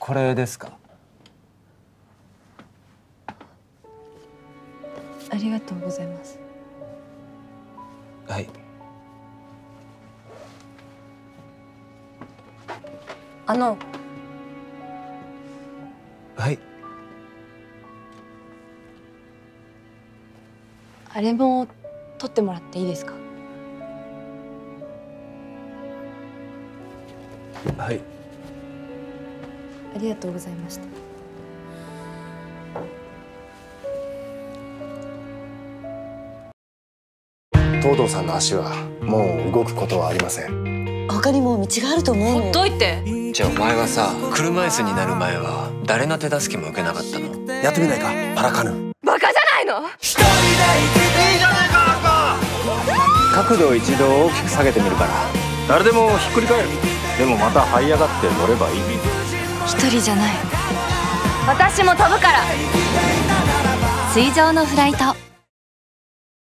これですか？ありがとうございます。はい。あの。はい。あれも取ってもらっていいですか？はいありがとうございました。東堂さんの足はもう動くことはありません。他にも道があると思うほっといて。じゃあお前はさ車椅子になる前は誰の手助けも受けなかったの？やってみないか？パラカヌーバカじゃないの角度を一度大きく下げてみるから。誰でもひっくり返る。でもまた這い上がって乗ればいい一人じゃない。私も飛ぶから。水上のフライト